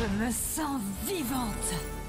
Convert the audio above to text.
Je me sens vivante.